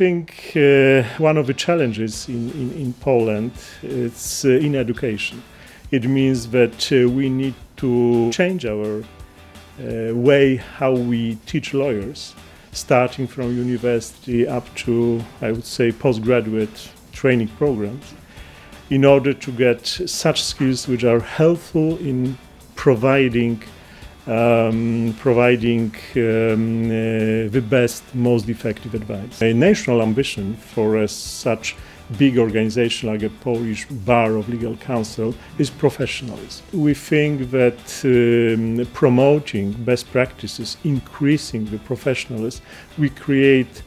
think uh, one of the challenges in, in, in Poland is uh, in education. It means that uh, we need to change our uh, way how we teach lawyers, starting from university up to, I would say, postgraduate training programs, in order to get such skills which are helpful in providing um, providing um, uh, the best, most effective advice. A national ambition for a, such big organization like a Polish Bar of Legal Counsel is professionalism. We think that um, promoting best practices, increasing the professionalism, we create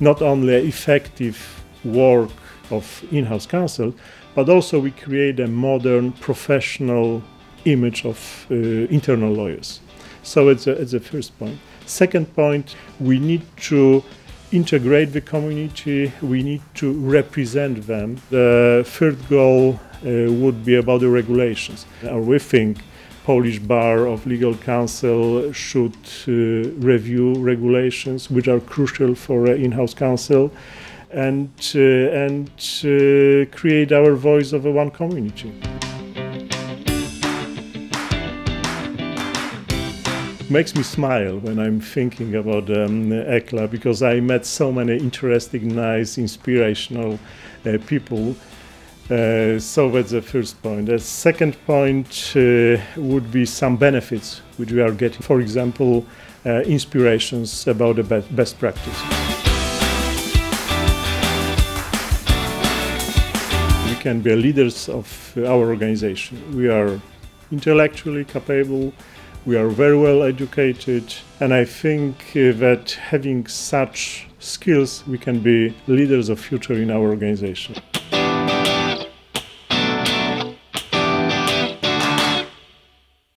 not only effective work of in-house counsel, but also we create a modern professional image of uh, internal lawyers. So it's a, it's first point. Second point, we need to integrate the community, we need to represent them. The third goal uh, would be about the regulations. Uh, we think Polish Bar of Legal Counsel should uh, review regulations which are crucial for in-house counsel and, uh, and uh, create our voice of a one community. Makes me smile when I'm thinking about um, ECLA because I met so many interesting, nice, inspirational uh, people. Uh, so that's the first point. The second point uh, would be some benefits which we are getting. For example, uh, inspirations about the best, best practice. We can be leaders of our organization. We are intellectually capable, we are very well educated, and I think uh, that having such skills, we can be leaders of future in our organization.